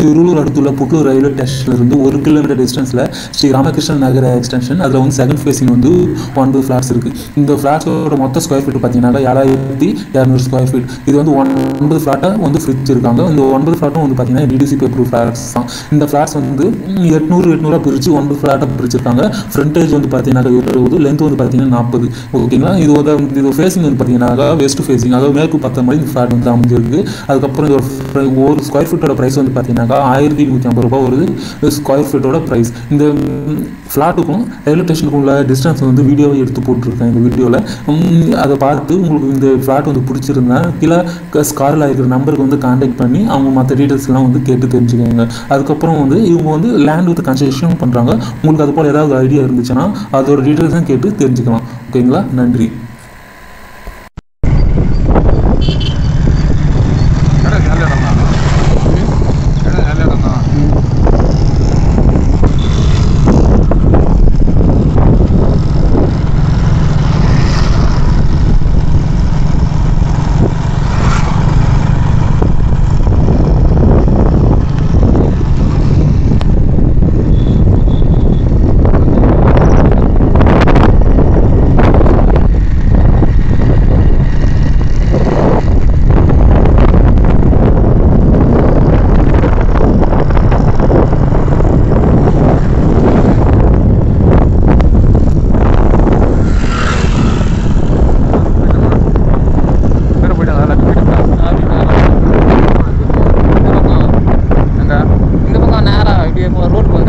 திருளூர் அடுத்துள்ள புட்டூர் ரயில்வே ஸ்டேஷன்ல இருந்து ஒரு கிலோமீட்டர் டிஸ்டன்ஸில் ஸ்ரீ ராமகிருஷ்ணன் நகர எக்ஸ்டென்ஷன் அதில் வந்து செகண்ட் ஃபேஸிங் வந்து ஒன்பது ஃப்ளாட்ஸ் இருக்குது இந்த ஃப்ளாட்ஸோட மொத்த ஸ்கொயர் ஃபீட் பார்த்தீங்கன்னா ஏழாயிரத்தி இரநூறு ஸ்கொயர் ஃபீட் இது வந்து ஒன்பது ஃப்ளாட்டாக வந்து ஃப்ரிட்ஜ் இருக்காங்க. இந்த ஒன்பது ஃப்ளாட்டும் வந்து பார்த்தீங்கன்னா டிடிசி பேப்பர் ஃப்ளாட்ஸ் தான். இந்த ஃப்ளாட்ஸ் வந்து எட்நூறு எட்நூறுவா பிரித்து ஒன்பது ஃப்ளாட்டாக பிரிச்சிருக்காங்க. ஃப்ரண்டேஜ் வந்து பார்த்தீங்கன்னா இருபது லென்த் வந்து பார்த்தீங்கன்னா நாற்பது ஓகேங்களா இது ஒரு இது ஃபேஸிங் வந்து பார்த்தீங்கன்னா வெஸ்ட் ஃபேஸிங் அதாவது மேற்கு பத்து மாதிரி இந்த ஃப்ளாட் வந்து அமைஞ்சிருக்கு. அதுக்கப்புறம் ஒரு ஒரு ஸ்கொயர் ஃபீட்டோட ப்ரைஸ் வந்து பார்த்தீங்கன்னாக்கா ஆயிரத்தி நூற்றி ஐம்பது ரூபாய் வருது. ஸ்கொயர் ஃபீட்டோட ப்ரைஸ் இந்த ஃப்ளாட்டுக்கும் ரயில்வே ஸ்டேஷனுக்கும் உள்ள டிஸ்டன்ஸ் வந்து வீடியோவை எடுத்து போட்டிருக்கேன் இந்த வீடியோவில் அதை பார்த்து உங்களுக்கு இந்த ஃப்ளாட் வந்து பிடிச்சிருந்தா கீழே ஸ்காரில் இருக்கிற நம்பருக்கு வந்து காண்டாக்ட் பண்ணி அவங்க மற்ற டீட்டெயில்ஸ்லாம் வந்து கேட்டு தெரிஞ்சுக்கோங்க. அதுக்கப்புறம் வந்து இவங்க வந்து லேண்ட் வித் கன்ஸ்ட்ரக்ஷன் பண்ணுறாங்க உங்களுக்கு அது போல் ஏதாவது ஐடியா இருந்துச்சுன்னா அதோட டீட்டெயில்ஸும் கேட்டு தெரிஞ்சுக்கலாம். ஓகேங்களா? நன்றி. เตรียมรถมา